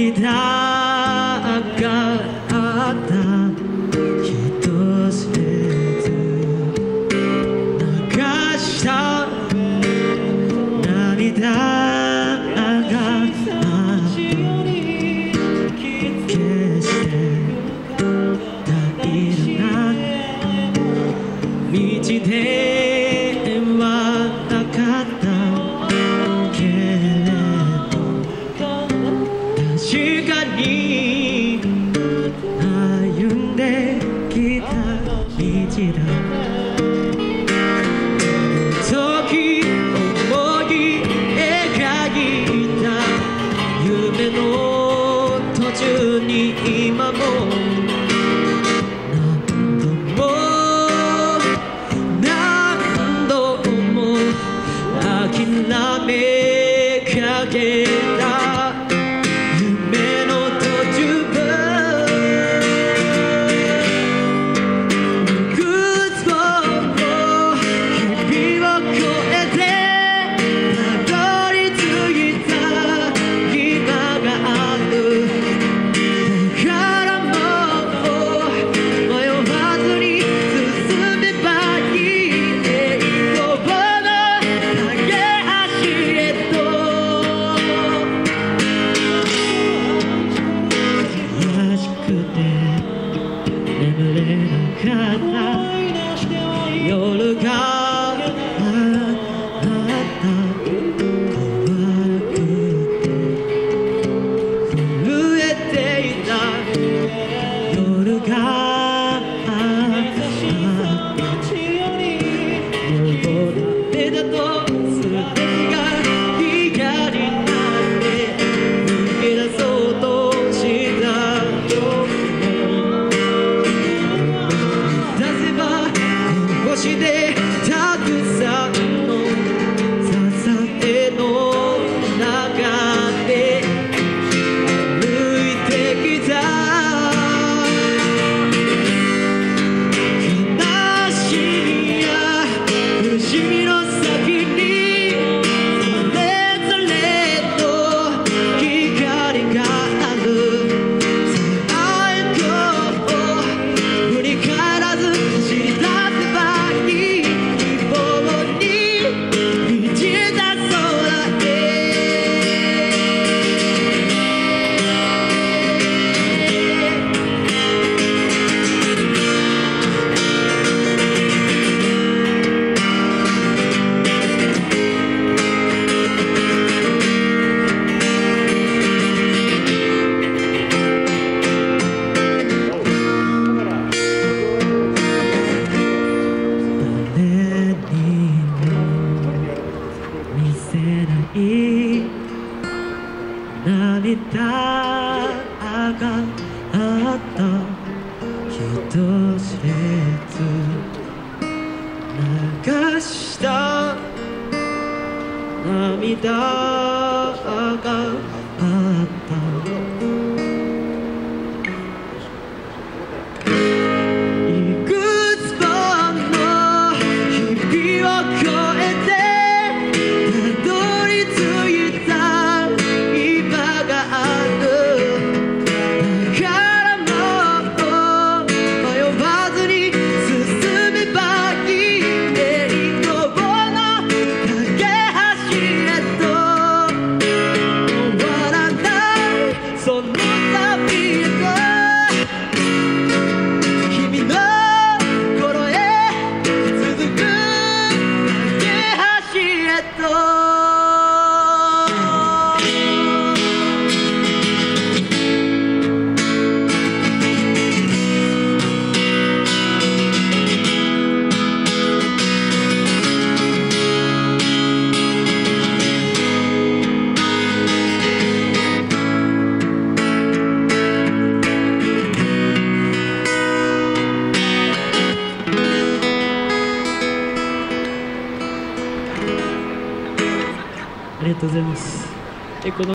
涙が me today. again. あった一つ流した涙があったありがとうございます。えこの